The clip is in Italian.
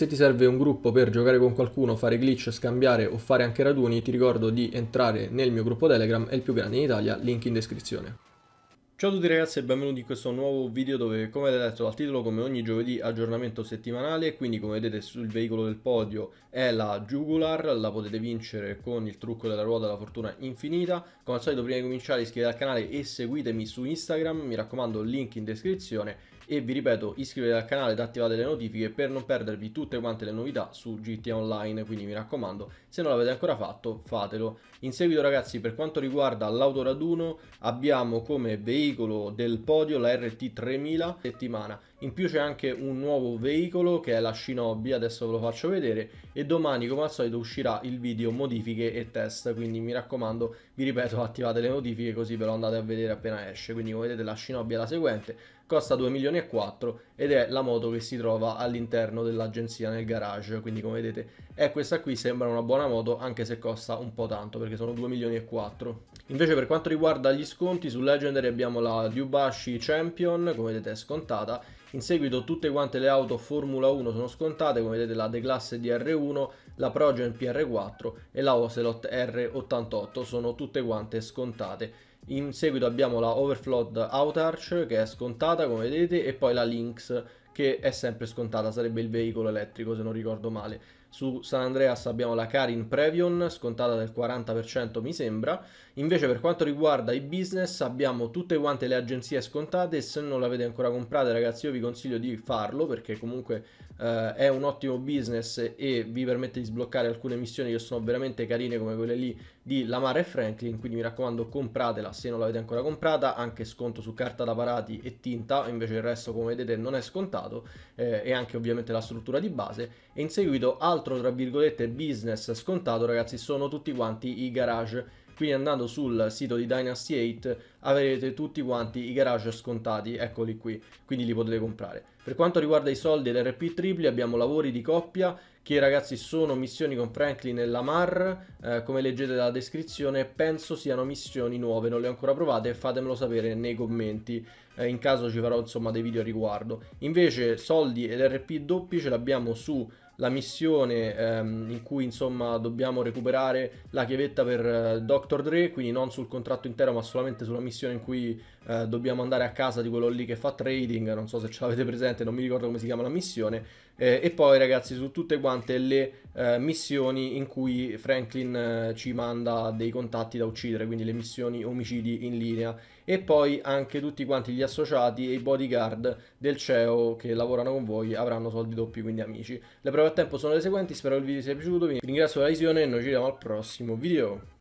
Se ti serve un gruppo per giocare con qualcuno, fare glitch, scambiare o fare anche raduni, ti ricordo di entrare nel mio gruppo Telegram, è il più grande in Italia, link in descrizione. Ciao a tutti ragazzi e benvenuti in questo nuovo video dove come avete letto dal titolo come ogni giovedì aggiornamento settimanale. Quindi come vedete sul veicolo del podio è la Jugular, la potete vincere con il trucco della ruota della fortuna infinita. Come al solito prima di cominciare iscrivetevi al canale e seguitemi su Instagram. Mi raccomando link in descrizione e vi ripeto iscrivetevi al canale ed attivate le notifiche per non perdervi tutte quante le novità su GTA Online quindi mi raccomando se non l'avete ancora fatto fatelo. In seguito ragazzi per quanto riguarda l'autoraduno abbiamo come veicolo del podio la RT 3000 settimana. In più c'è anche un nuovo veicolo che è la Shinobi adesso ve lo faccio vedere e domani come al solito uscirà il video modifiche e test quindi mi raccomando vi ripeto attivate le notifiche così ve lo andate a vedere appena esce. Quindi come vedete la Shinobi è la seguente costa 2 milioni e 4 ed è la moto che si trova all'interno dell'agenzia nel garage. Quindi come vedete è questa qui sembra una buona moto anche se costa un po' tanto perché sono 2 milioni e 4 invece per quanto riguarda gli sconti su Legendary abbiamo la Ryubashi Champion come vedete è scontata. In seguito tutte quante le auto Formula 1 sono scontate come vedete la D-Class DR1 la Progen PR4 e la Ocelot R88 sono tutte quante scontate in seguito abbiamo la Overflowed Outarch che è scontata come vedete e poi la Lynx che è sempre scontata, sarebbe il veicolo elettrico se non ricordo male. Su San Andreas abbiamo la Karin Previon, scontata del 40% mi sembra. Invece per quanto riguarda i business abbiamo tutte quante le agenzie scontate, se non l'avete ancora comprate ragazzi io vi consiglio di farlo perché comunque eh, è un ottimo business e vi permette di sbloccare alcune missioni che sono veramente carine come quelle lì di Lamar e Franklin, quindi mi raccomando compratela se non l'avete ancora comprata, anche sconto su carta da parati e tinta, invece il resto come vedete non è scontato eh, e anche ovviamente la struttura di base. E in seguito altro tra virgolette business scontato ragazzi sono tutti quanti i garage. Quindi andando sul sito di Dynasty 8 avrete tutti quanti i garage scontati, eccoli qui, quindi li potete comprare. Per quanto riguarda i soldi dell'RP tripli abbiamo lavori di coppia che ragazzi sono missioni con Franklin e Lamar, eh, come leggete dalla descrizione penso siano missioni nuove, non le ho ancora provate, fatemelo sapere nei commenti, eh, in caso ci farò insomma dei video a riguardo. Invece soldi ed RP doppi ce l'abbiamo su la missione ehm, in cui insomma dobbiamo recuperare la chiavetta per eh, Dr. Dre, quindi non sul contratto intero ma solamente sulla missione in cui eh, dobbiamo andare a casa di quello lì che fa trading, non so se ce l'avete presente, non mi ricordo come si chiama la missione, eh, e poi ragazzi su tutte quante le eh, missioni in cui Franklin eh, ci manda dei contatti da uccidere, quindi le missioni omicidi in linea, e poi anche tutti quanti gli associati e i bodyguard del CEO che lavorano con voi avranno soldi doppi, quindi amici. Le prove a tempo sono le seguenti, spero che il video sia piaciuto, vi ringrazio per la visione e noi ci vediamo al prossimo video.